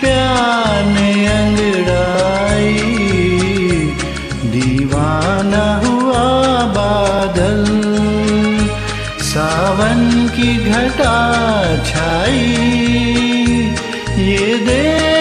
प्यार अंगड़ाई। दीवाना हुआ बादल। सावन की घटा छाई। ये देख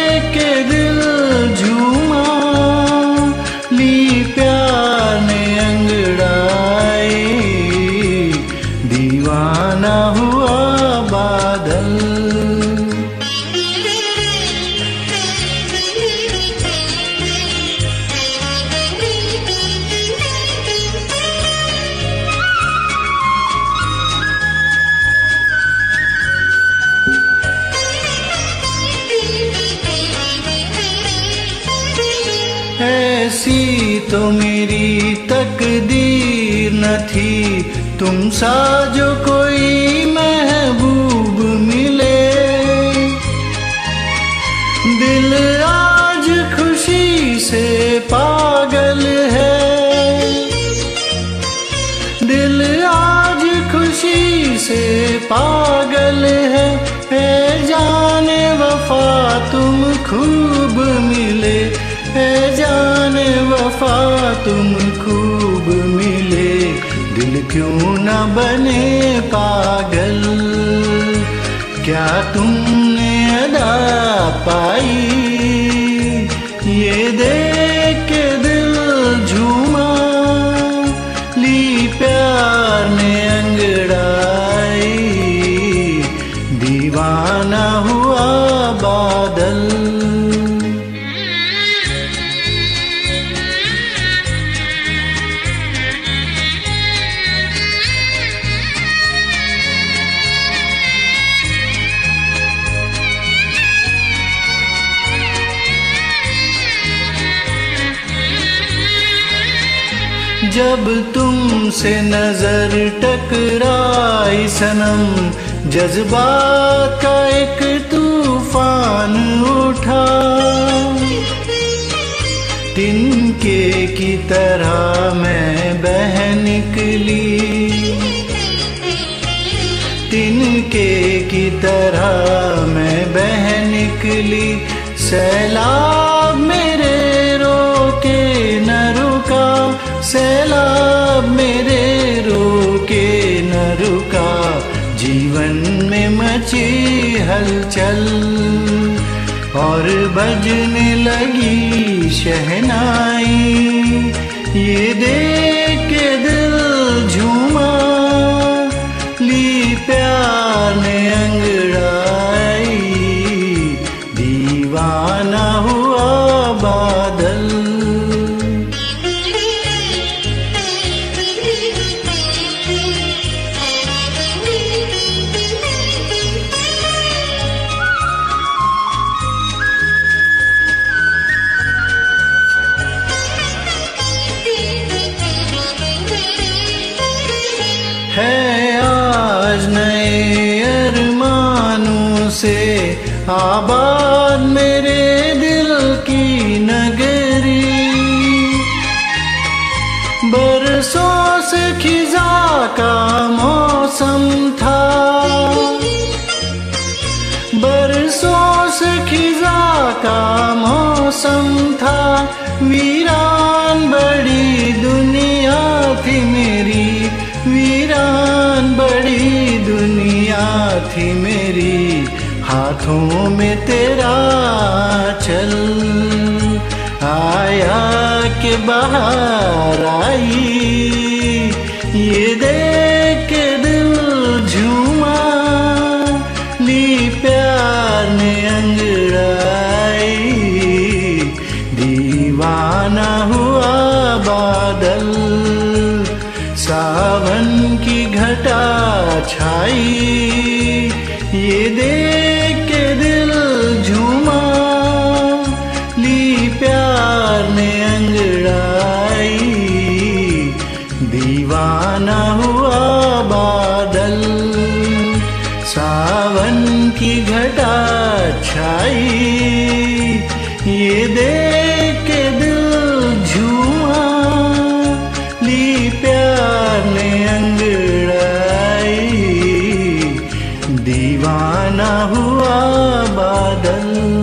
ऐसी तो मेरी तकदीर न थी। तुम सा जो कोई महबूब मिले। दिल आज खुशी से पागल है। दिल आज खुशी से पागल है। है जाने वफा तुम खूब क्यों न बने पागल? क्या तुमने अदा पाई? ये देख के दिल झूमा, ली प्यार ने अंगड़ाई। दीवाना हुआ बादल। जब तुमसे नज़र टकराई सनम, जज्बात का एक तूफ़ान उठा। तिनके की तरह मैं बह निकली। तिनके की तरह मैं बह निकली। सैलाब मेरे रोके न रुका जीवन में मची हलचल। और बजने लगी शहनाई, ये देख के दिल आबाद मेरे दिल की नगरी। बरसों से खिजा का मौसम था। बरसों से खिजा का मौसम था। वीरान बड़ी दुनिया थी मेरी। वीरान बड़ी दुनिया थी मेरी। हाथों में तेरा चल आया के बाहर आई। ये देख के दिल झूमा, ली प्यार ने अंगड़ाई। दीवाना हुआ बादल, सावन की घटा छाई। ये देख दीवाना हुआ बादल। सावन की घटा छाई। ये देख के दिल झूमा, ली प्यार ने अंगड़ाई। दीवाना हुआ बादल।